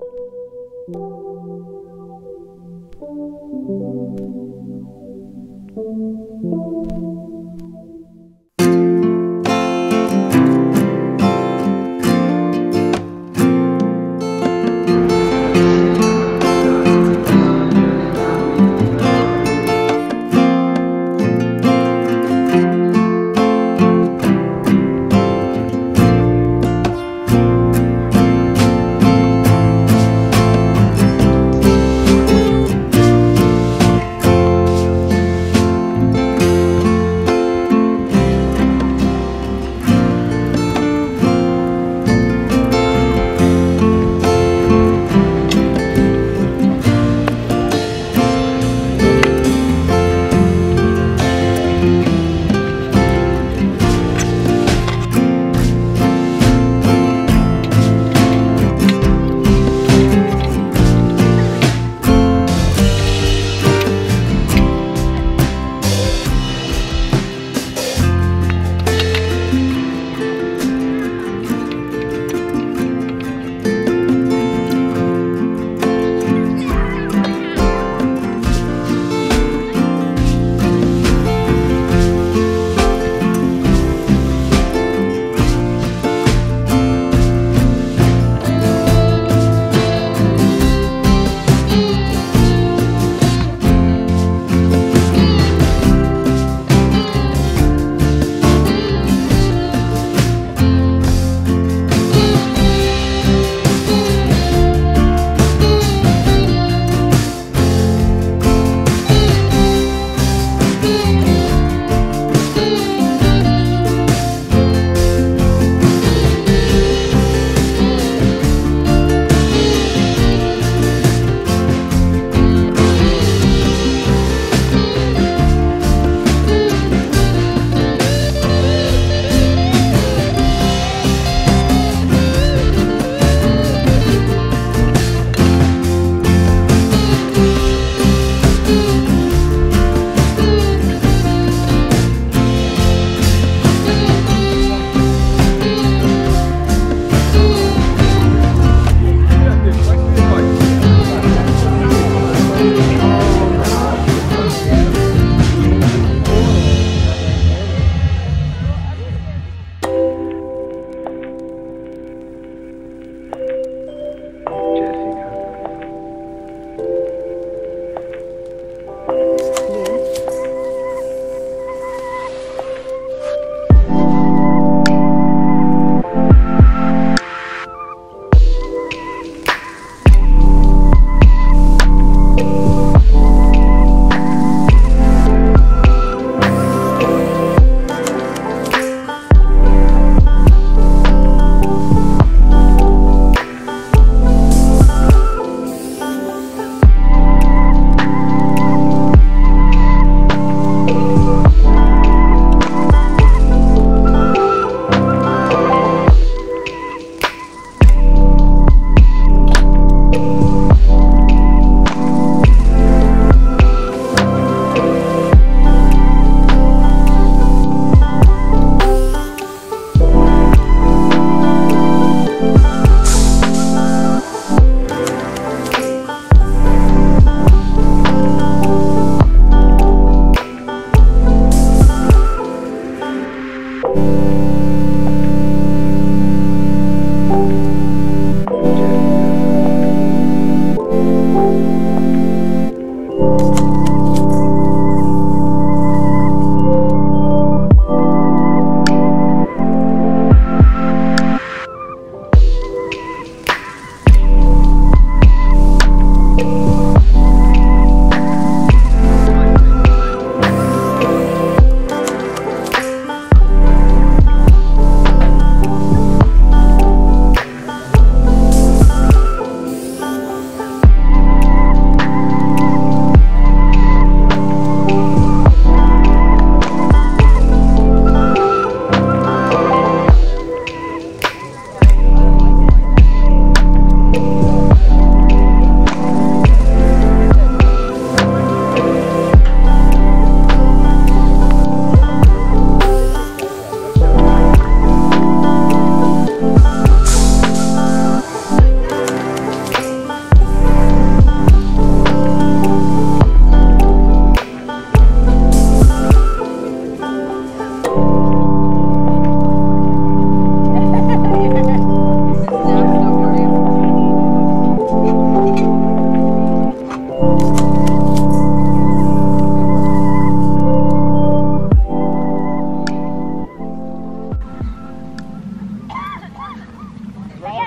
thank you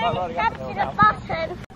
then it to the bottom.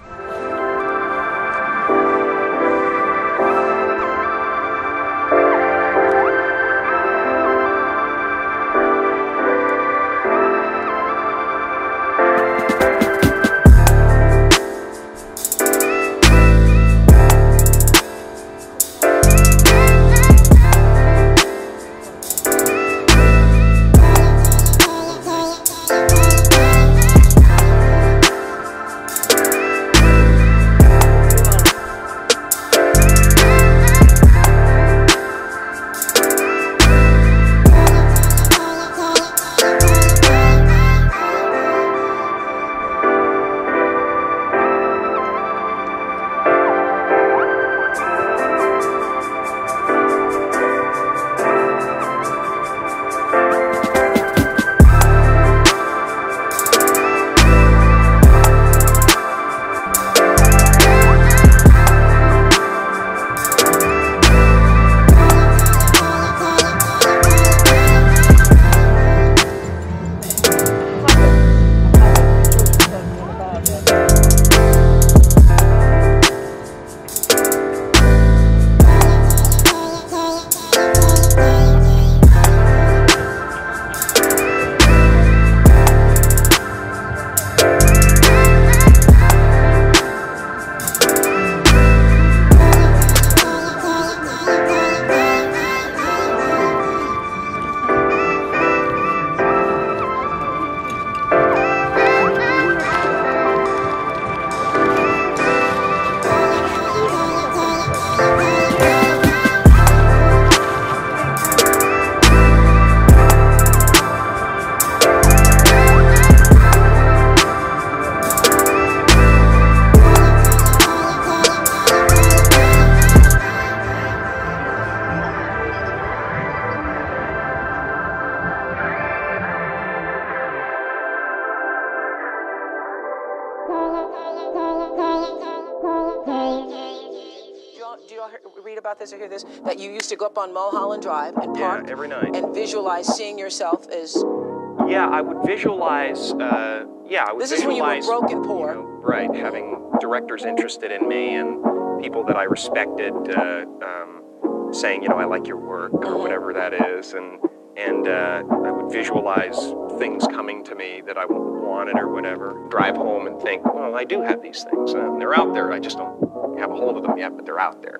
Hear- read about this or hear this? That you used to go up on Mulholland Drive and Yeah, park every night. and visualize seeing yourself as Yeah, I would visualize. Uh, yeah, I would This is when you were broke and poor. you know, right, having directors interested in me and people that I respected uh, um, saying, you know, I like your work or Mhm. whatever that is, and and uh, I would visualize things coming to me that I wanted or whatever. Drive home and think, well, I do have these things. Uh, they're out there. I just don't have a hold of them yet, but they're out there.